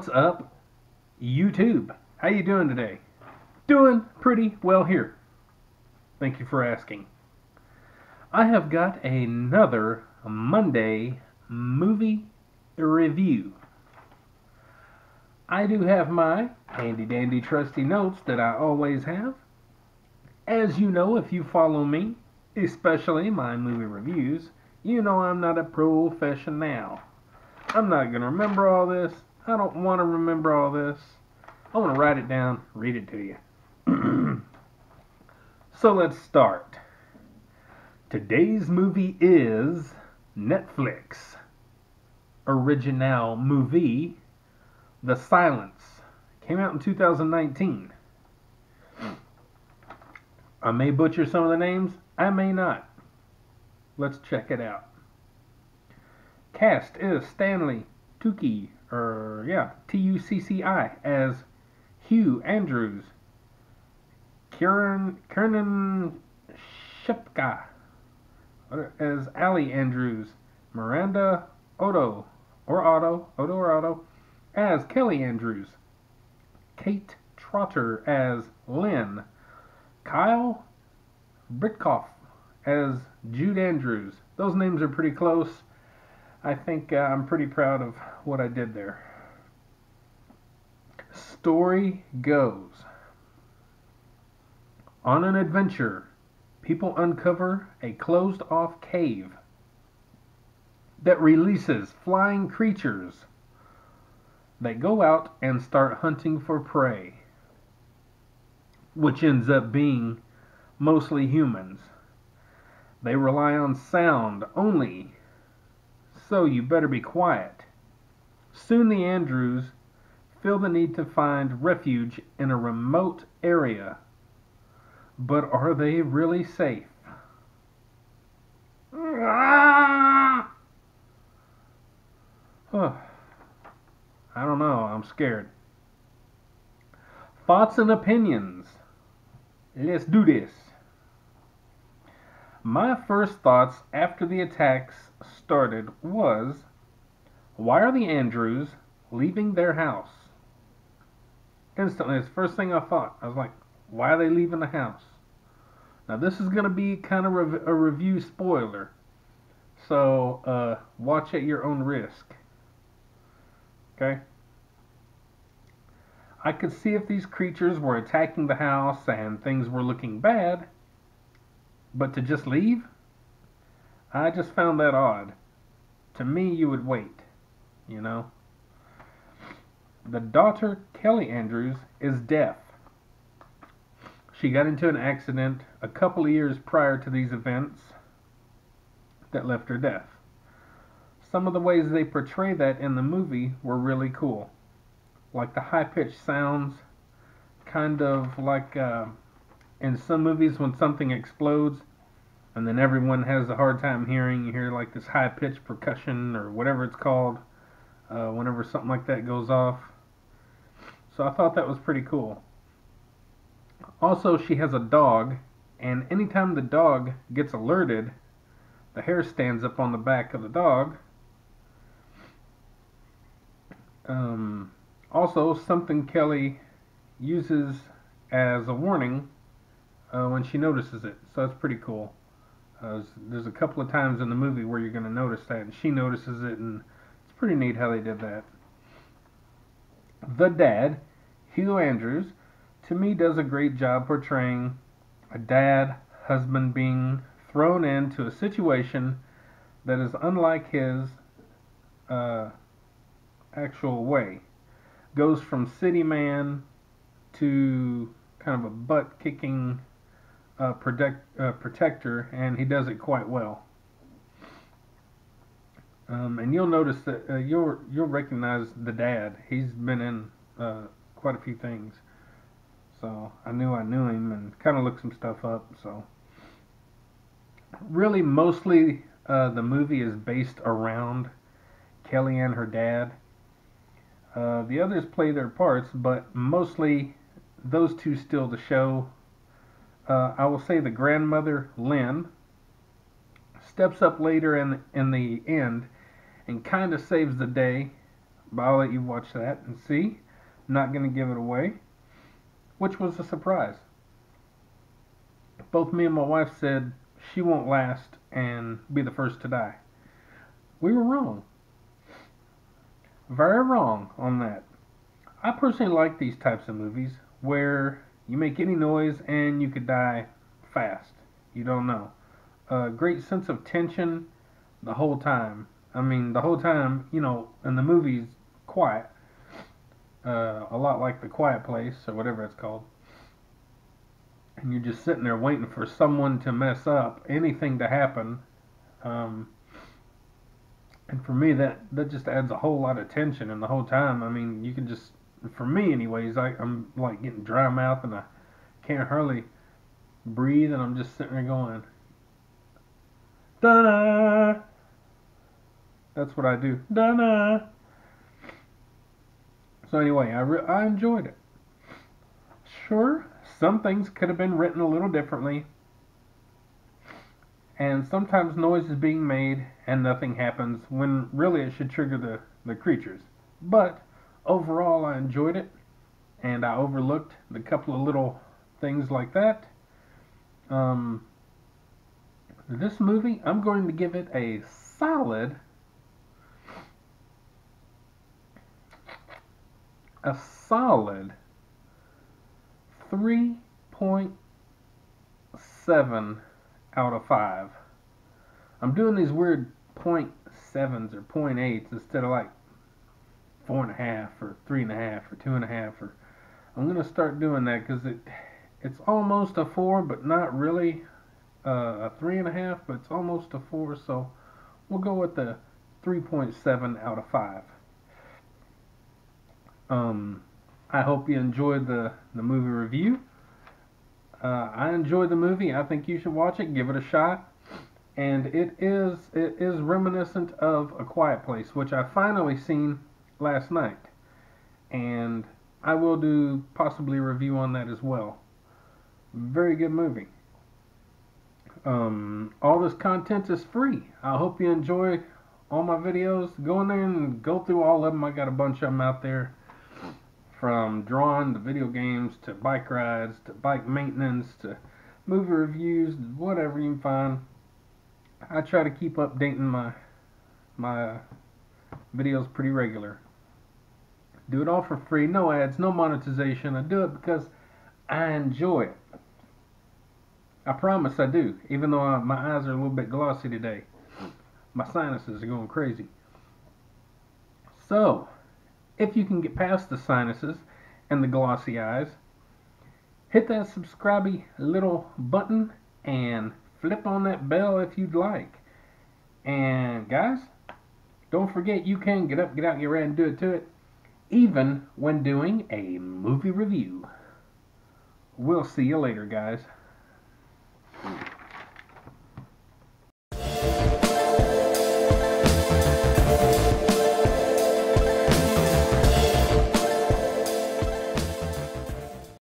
What's up, YouTube? How you doing today? Doing pretty well here. Thank you for asking. I have got another Monday movie review. I do have my handy dandy trusty notes that I always have. As you know, if you follow me, especially my movie reviews, you know I'm not a professional. I'm not going to remember all this. I don't want to remember all this. I want to write it down, read it to you. so let's start. Today's movie is Netflix original movie The Silence. Came out in 2019. I may butcher some of the names, I may not. Let's check it out. Cast is Stanley Tucci, or yeah, T U C C I, as Hugh Andrews, Kieran Kiernan Shipka as Ali Andrews, Miranda Otto or Otto, Otto or Otto, as Kelly Andrews, Kate Trotter as Lynn, Kyle Britkoff as Jude Andrews. Those names are pretty close. I think uh, I'm pretty proud of what I did there. Story goes On an adventure, people uncover a closed off cave that releases flying creatures. They go out and start hunting for prey, which ends up being mostly humans. They rely on sound only so you better be quiet. Soon the Andrews feel the need to find refuge in a remote area. But are they really safe? I don't know. I'm scared. Thoughts and opinions. Let's do this. My first thoughts after the attacks started was why are the Andrews leaving their house? Instantly, it's the first thing I thought. I was like, why are they leaving the house? Now, this is going to be kind of a review spoiler, so uh, watch at your own risk. Okay? I could see if these creatures were attacking the house and things were looking bad, but to just leave? I just found that odd. To me, you would wait, you know? The daughter, Kelly Andrews, is deaf. She got into an accident a couple of years prior to these events that left her deaf. Some of the ways they portray that in the movie were really cool. Like the high pitched sounds, kind of like uh, in some movies when something explodes and then everyone has a hard time hearing. You hear like this high pitched percussion or whatever it's called uh, whenever something like that goes off. So I thought that was pretty cool. Also, she has a dog, and anytime the dog gets alerted, the hair stands up on the back of the dog. Um, also, something Kelly uses as a warning uh, when she notices it. So that's pretty cool. Uh, there's a couple of times in the movie where you're going to notice that, and she notices it, and it's pretty neat how they did that. The dad, Hugh Andrews, to me does a great job portraying a dad, husband being thrown into a situation that is unlike his uh, actual way. Goes from city man to kind of a butt kicking uh, protect, uh, protector, and he does it quite well. Um, and you'll notice that uh, you'll you'll recognize the dad. He's been in uh, quite a few things, so I knew I knew him and kind of looked some stuff up. So really, mostly uh, the movie is based around Kelly and her dad. Uh, the others play their parts, but mostly those two still the show uh, I will say the grandmother Lynn steps up later in in the end and kind of saves the day but I'll let you watch that and see. I'm not going to give it away, which was a surprise. Both me and my wife said she won't last and be the first to die. We were wrong. Very wrong on that. I personally like these types of movies where you make any noise and you could die fast. You don't know. A great sense of tension the whole time. I mean, the whole time, you know, and the movie's quiet. Uh, a lot like The Quiet Place or whatever it's called. And you're just sitting there waiting for someone to mess up, anything to happen. Um, and for me, that that just adds a whole lot of tension. And the whole time, I mean, you can just, for me, anyways, I, I'm like getting dry mouth and I can't hardly breathe, and I'm just sitting there going, da da. That's what I do, da da. So anyway, I I enjoyed it. Sure, some things could have been written a little differently, and sometimes noise is being made and nothing happens when really it should trigger the the creatures. But overall, I enjoyed it, and I overlooked the couple of little things like that. Um, this movie, I'm going to give it a solid a solid 3.7 out of 5. I'm doing these weird point sevens or point eights instead of like four and a half or three and a half or two and a half or I'm gonna start doing that because it it's almost a four but not really uh, a three and a half but it's almost a four so we'll go with the 3.7 out of 5 um, I hope you enjoyed the, the movie review. Uh, I enjoyed the movie. I think you should watch it. Give it a shot. And it is it is reminiscent of A Quiet Place, which I finally seen last night, and I will do possibly a review on that as well. Very good movie. Um, all this content is free. I hope you enjoy all my videos. Go in there and go through all of them. I got a bunch of them out there from drawing to video games to bike rides to bike maintenance to movie reviews, whatever you can find. I try to keep updating my my videos pretty regular. Do it all for free, no ads, no monetization. I do it because I enjoy it. I promise I do, even though I, my eyes are a little bit glossy today. My sinuses are going crazy. So, if you can get past the sinuses and the glossy eyes, hit that subscribe little button and flip on that bell if you'd like. And guys, don't forget you can get up, get out, get ready, and do it to it, even when doing a movie review. We'll see you later, guys.